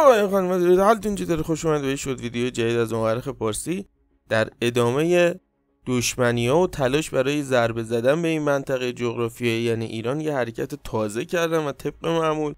سلام خانم حالتون چطور خوش اومد شد ویدیو جدید از مورخ پارسی در ادامه دشمنی ها و تلاش برای ضربه زدن به این منطقه جغرافیایی یعنی ایران یه حرکت تازه کردن و طبق معمول.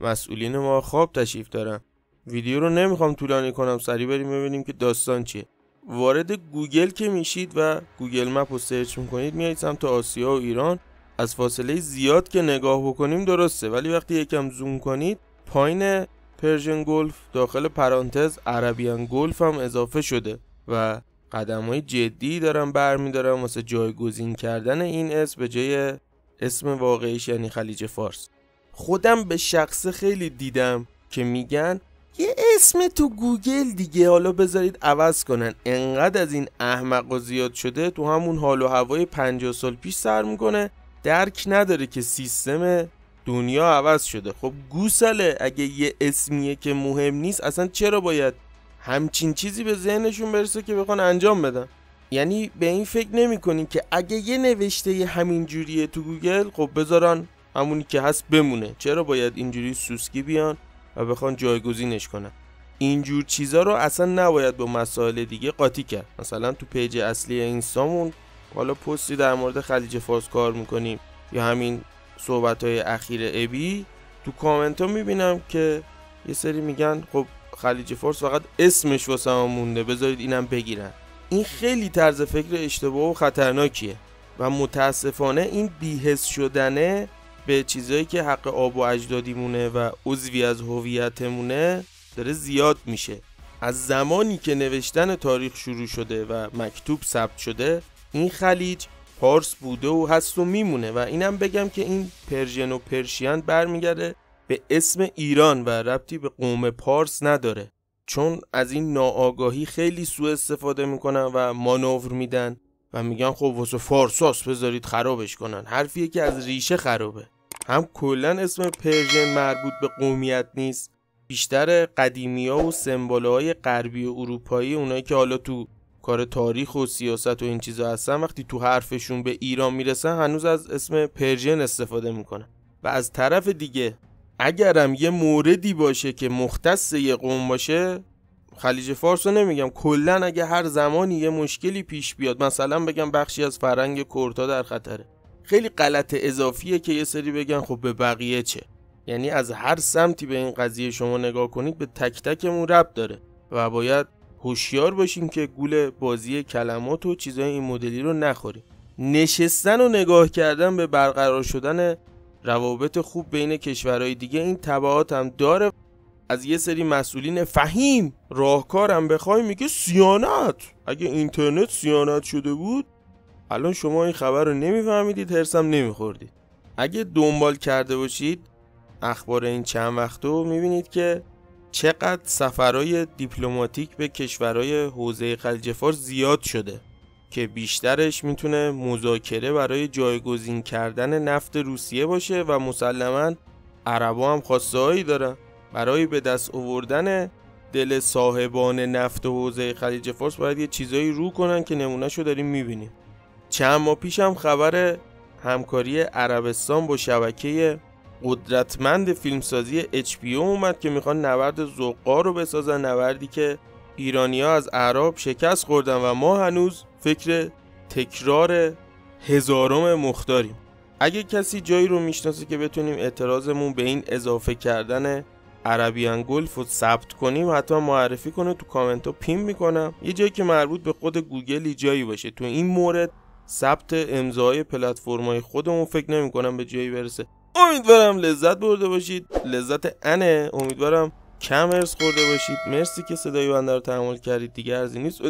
مسئولین ما خواب تشریف دارن. ویدیو رو نمی‌خوام طولانی کنم سریع بریم ببینیم که داستان چیه. وارد گوگل که میشید و گوگل مپ رو سرچ می‌کنید میایید سمت آسیا و ایران. از فاصله زیاد که نگاه بکنیم درسته ولی وقتی یکم زوم کنید پایین Persian Gulf داخل پرانتز Arabian Gulf هم اضافه شده و قدم های جدی دارن برمیدارن واسه جایگزین کردن این اسم به جای اسم واقعیش یعنی خلیج فارس. خودم به شخص خیلی دیدم که میگن یه اسم تو گوگل دیگه حالا بذارید عوض کنن. انقدر از این احمقا زیاد شده تو همون حال و هوای 50 سال پیش سر می‌کنه. درک نداره که سیستم دنیا عوض شده. خب گوساله. اگه یه اسمیه که مهم نیست اصلا چرا باید همچین چیزی به ذهنشون برسه که بخوان انجام بدن؟ یعنی به این فکر نمی‌کنن که اگه یه نوشته یه همین جوریه تو گوگل خب بذارن همونی که هست بمونه. چرا باید اینجوری سوسکی بیان و بخوان جایگزینش کنن؟ اینجور چیزا رو اصلا نباید با مسائل دیگه قاطی کرد. مثلا تو پیج اصلی اینستامون حالا پستی در مورد خلیج فارس کار می‌کنیم یا همین صحبت های اخیر ابی تو کامنت ها می‌بینم که یه سری میگن خب خلیج فارس فقط اسمش واسه ما مونده بذارید اینم بگیرن. این خیلی طرز فکر اشتباه و خطرناکیه و متاسفانه این بیهس شدنه به چیزایی که حق آب و اجدادیمونه و عضوی از هویتمونه داره زیاد میشه. از زمانی که نوشتن تاریخ شروع شده و مکتوب ثبت شده این خلیج پارس بوده و هست و میمونه و اینم بگم که این Persian و Persian برمیگرده به اسم ایران و ربطی به قوم پارس نداره. چون از این ناآگاهی خیلی سوء استفاده می‌کنن و مانور میدن و میگن خب واسه فارساس بذارید خرابش کنن. حرفیه که از ریشه خرابه. هم کلا اسم Persian مربوط به قومیت نیست بیشتر قدیمی ها و سمبوله های غربی و اروپایی اونایی که حالا تو کار تاریخ و سیاست و این چیزا هستن وقتی تو حرفشون به ایران می‌رسن هنوز از اسم Persian استفاده می‌کنن. و از طرف دیگه اگرم یه موردی باشه که مختص یه قوم باشه خلیج فارس رو نمیگم. کلا اگه هر زمانی یه مشکلی پیش بیاد مثلا بگم بخشی از فرهنگ کوردا در خطره. خیلی غلط اضافیه که یه سری بگن خب به بقیه چه؟ یعنی از هر سمتی به این قضیه شما نگاه کنید به تک تکمون رب داره. و باید هوشیار باشیم که گول بازی کلمات و چیزای این مدلی رو نخوریم نشستن و نگاه کردن به برقرار شدن روابط خوب بین کشورهای دیگه این تبعات هم داره. از یه سری مسئولین فهیم راهکارم بخوای میگه سیانت. اگه اینترنت سیانت شده بود الان شما این خبر رو نمیفهمیدید هرسم نمیخوردید. اگه دنبال کرده باشید اخبار این چند وقتو می‌بینید که چقدر سفرهای دیپلماتیک به کشورهای حوزه خلیج فارس زیاد شده که بیشترش می‌تونه مذاکره برای جایگزین کردن نفت روسیه باشه و مسلما عربا هم خواسته هایی دارن برای به دست آوردن دل صاحبان نفت حوزه خلیج فارس باید یه چیزایی رو کنن که نمونهشو داریم می‌بینیم. چند ماه پیش هم خبر همکاری عربستان با شبکه قدرتمند فیلمسازی HBO اومد که می‌خوان نبرد زقا رو بسازن نبردی که ایرانیا از عرب شکست خوردن و ما هنوز فکر تکرار هزارم مختاریم. اگه کسی جایی رو می‌شناسه که بتونیم اعتراضمون به این اضافه کردن عربیان گلف رو ثبت کنیم حتما معرفی کنه تو کامنت ها پین می‌کنم. یه جایی که مربوط به خود گوگلی جایی باشه. تو این مورد ثبت امضای پلتفرم‌های خودمون فکر نمی‌کنم به جایی برسه. امیدوارم لذت برده باشید. لذت انه. امیدوارم کم ارز خورده باشید. مرسی که صدای بنده رو تحمل کردید. دیگه ارزی نیست.